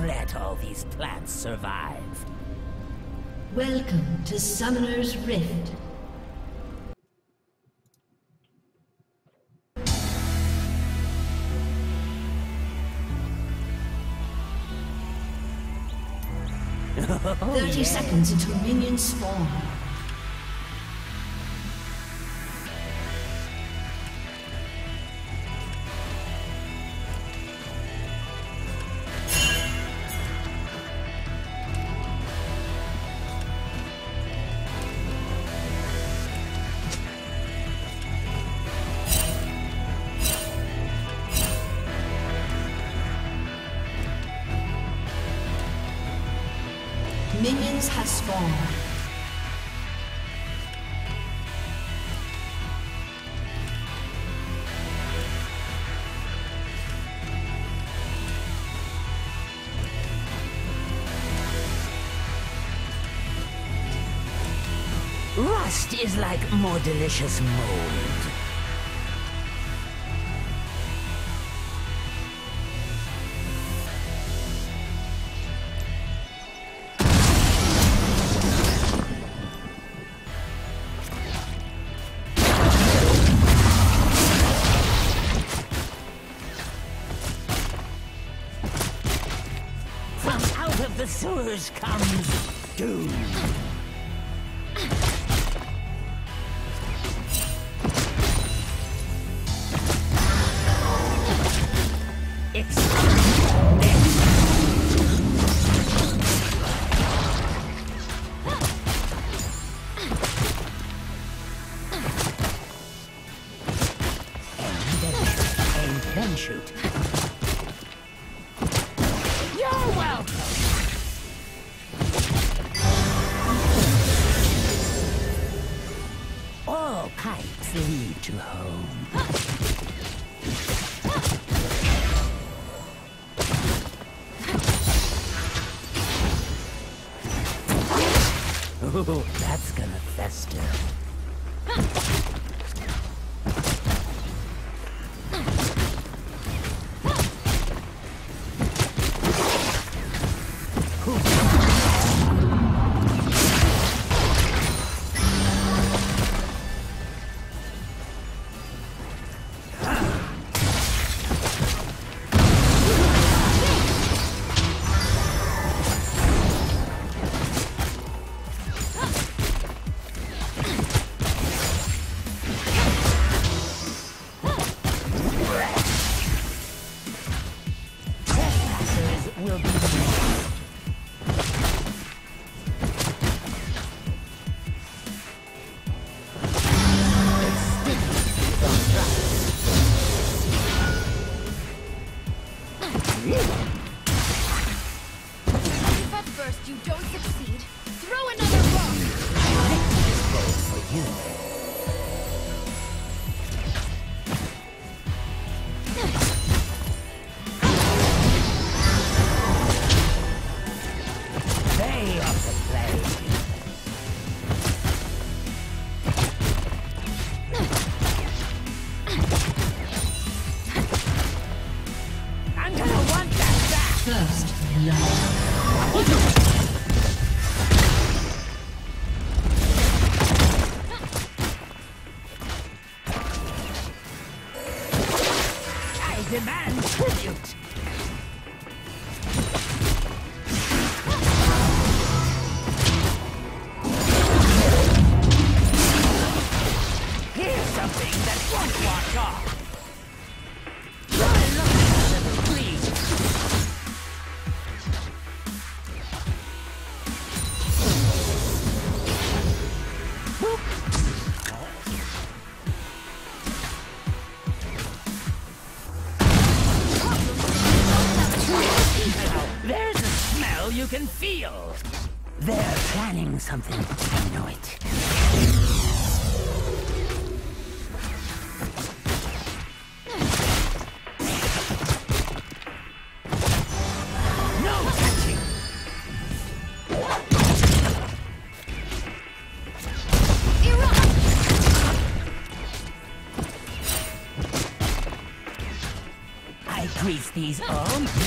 Let all these plants survive. Welcome to Summoner's Rift. Oh, Thirty yeah. seconds until minions spawn. Dust is like more delicious mold. 呀我 these arms.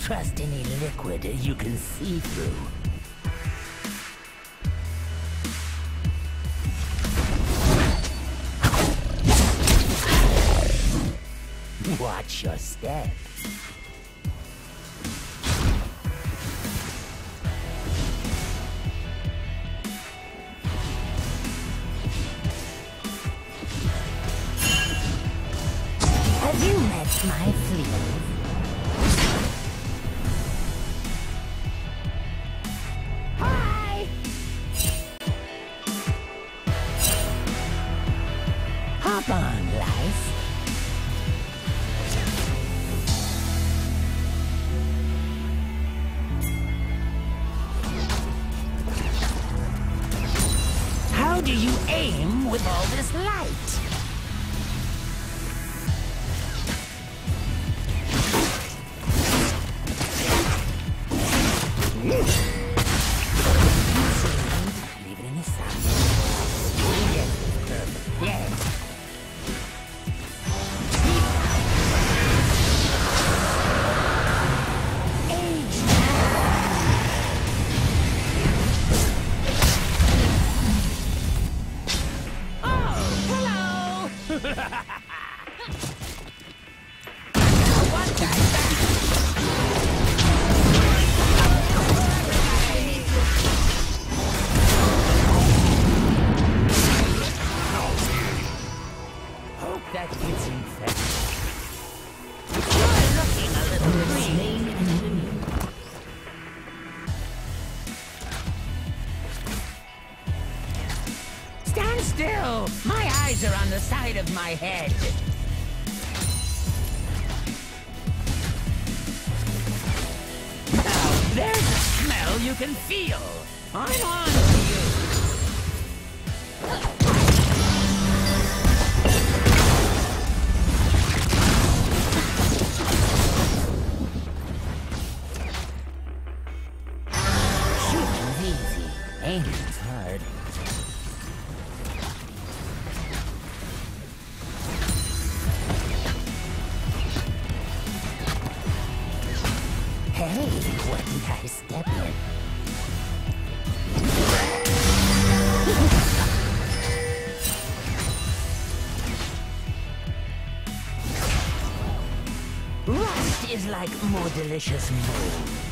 Trust any liquid you can see through. Watch your step. Do you aim with all this light? Are on the side of my head. Now, there's a smell you can feel. I'm on Rust is like more delicious mold.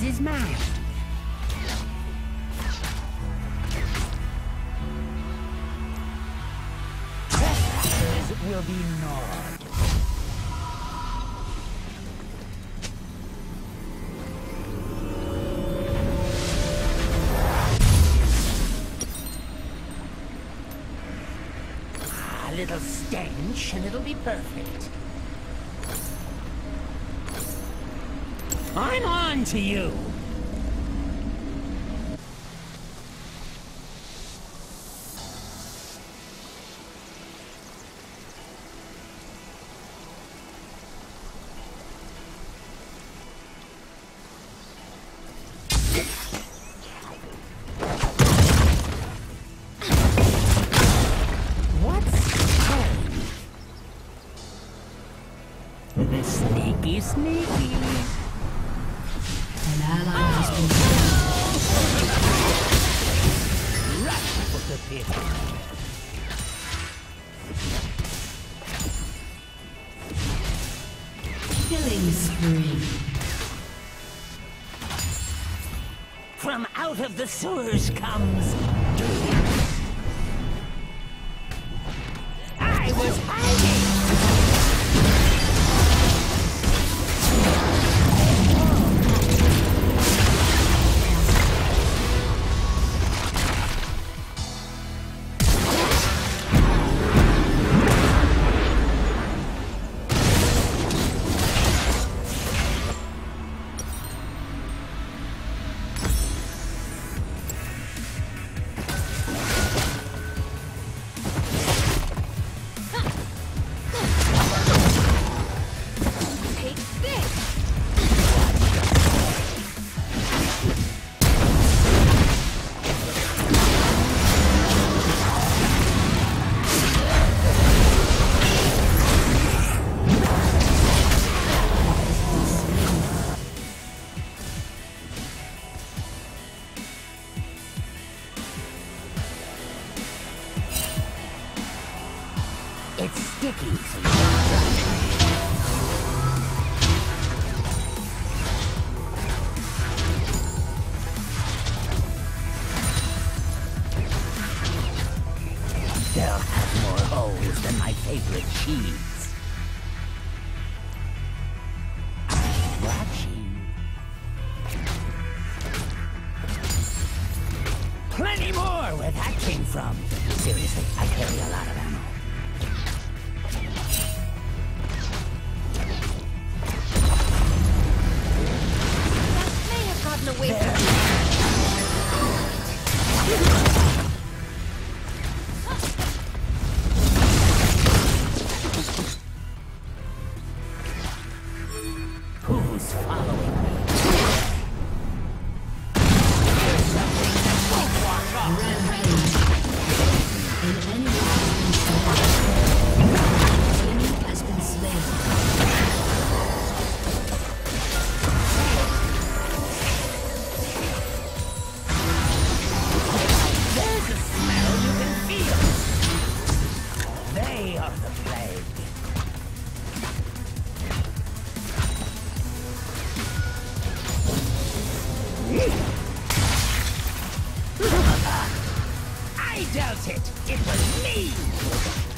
use his mouth. Trespassers will be gnawed. A little stench and it'll be perfect. I'm on to you. Killing spree. From out of the sewers comes I dealt it! It was me!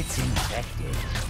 Kids sind prächtig.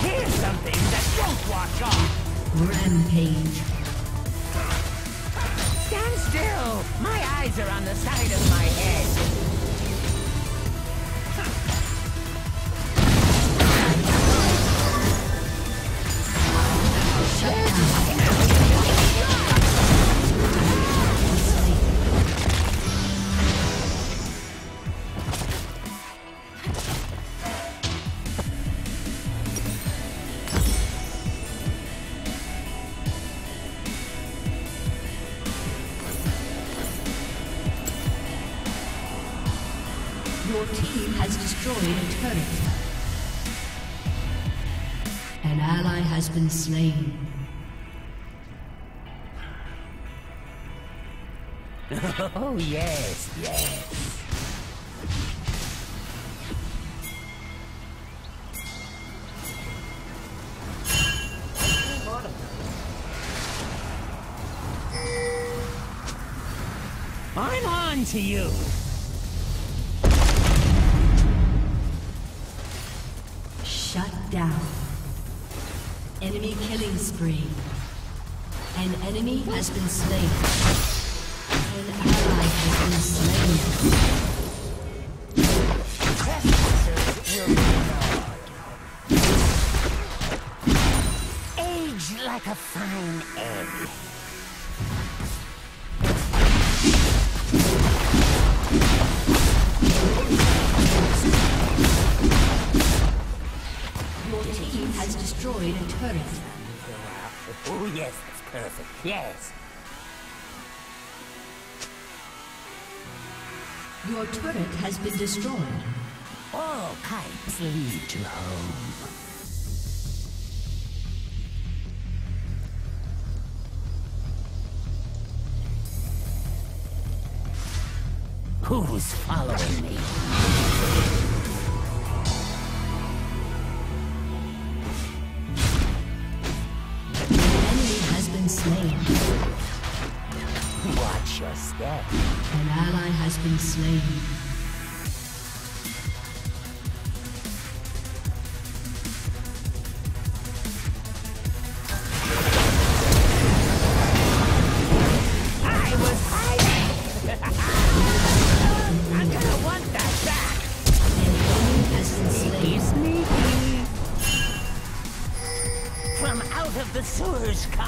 Here's something that won't wash off. Rampage. Stand still! My eyes are on the side of my head. An ally has been slain. Oh, yes, yes. I'm on to you. Shut down. Spree. An enemy has been slain. An ally has been slain. Age like a fine egg. Your team has destroyed a turret. Oh, yes, that's perfect. Yes. Your turret has been destroyed. All pipes lead to home. Who's following me? Slain. Watch your step. An ally has been slain.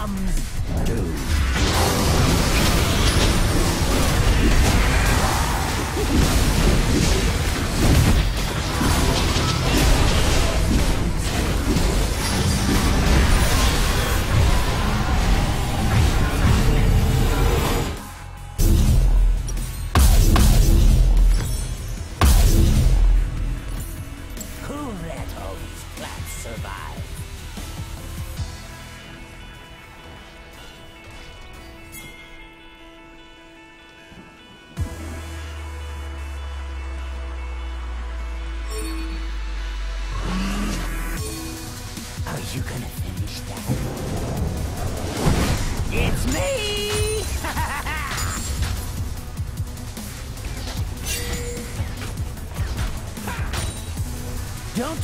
Sewers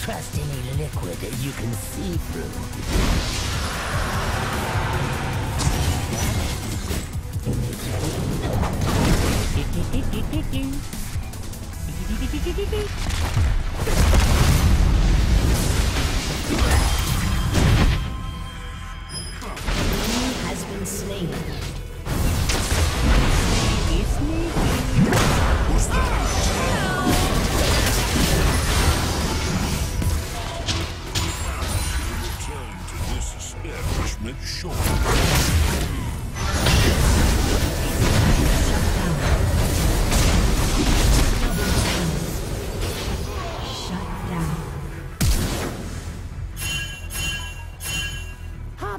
trust any liquid that you can see through.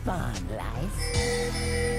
Come on, life.